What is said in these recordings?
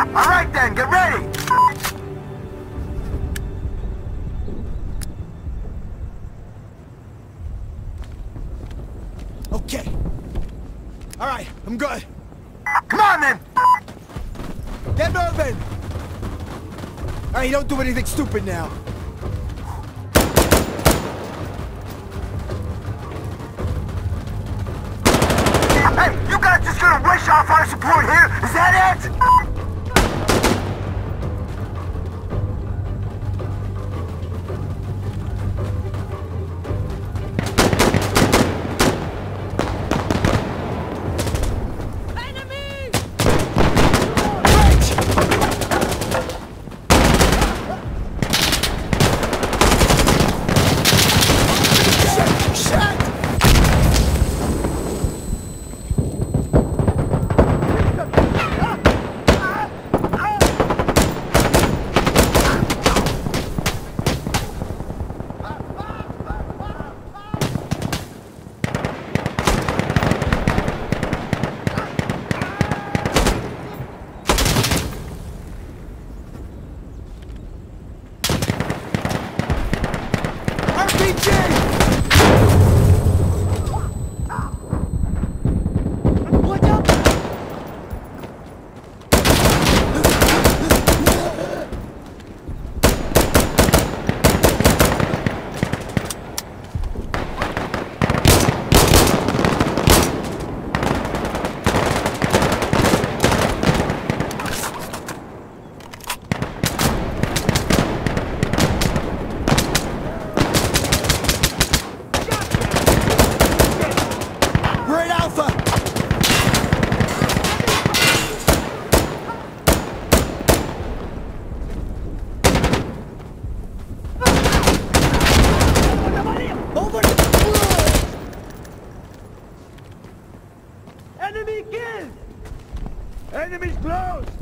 All right then, get ready. Okay. All right, I'm good. Come on then. Get moving! All right, don't do anything stupid now. Hey, you guys just gonna off our support here? Is that it? RPG! Enemies close!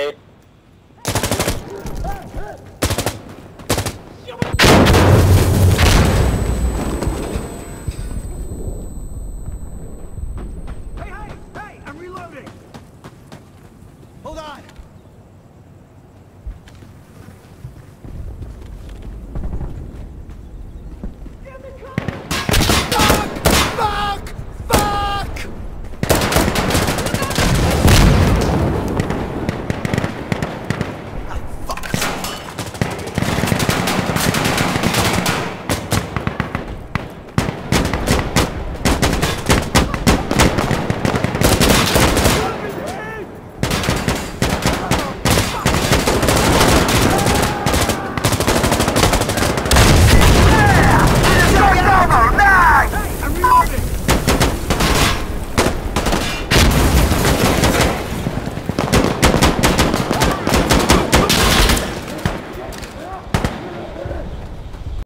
made